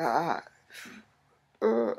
Ah. Uh.